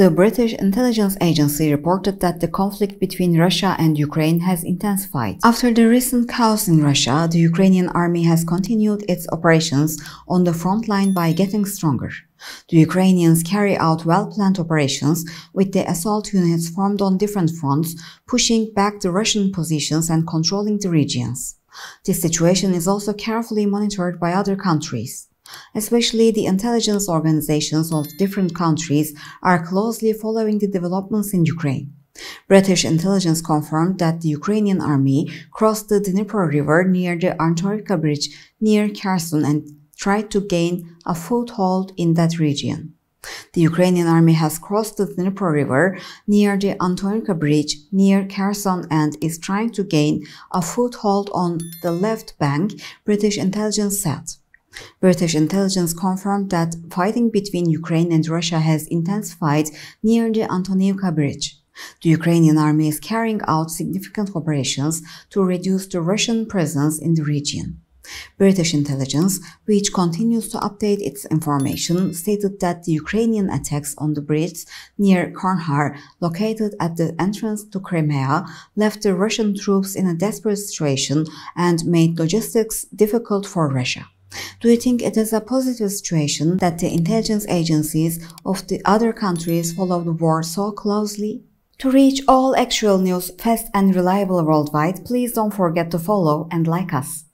The British intelligence agency reported that the conflict between Russia and Ukraine has intensified. After the recent chaos in Russia, the Ukrainian army has continued its operations on the front line by getting stronger. The Ukrainians carry out well-planned operations with the assault units formed on different fronts, pushing back the Russian positions and controlling the regions. This situation is also carefully monitored by other countries. Especially the intelligence organizations of different countries are closely following the developments in Ukraine. British intelligence confirmed that the Ukrainian army crossed the Dnieper River near the Antonivka Bridge near Kherson and tried to gain a foothold in that region. The Ukrainian army has crossed the Dnieper River near the Antonivka Bridge near Kherson and is trying to gain a foothold on the left bank, British intelligence said. British intelligence confirmed that fighting between Ukraine and Russia has intensified near the Antonivka Bridge. The Ukrainian army is carrying out significant operations to reduce the Russian presence in the region. British intelligence, which continues to update its information, stated that the Ukrainian attacks on the bridge near Chonhar, located at the entrance to Crimea, left the Russian troops in a desperate situation and made logistics difficult for Russia. Do you think it is a positive situation that the intelligence agencies of the other countries follow the war so closely? To reach all actual news fast and reliable worldwide, please don't forget to follow and like us.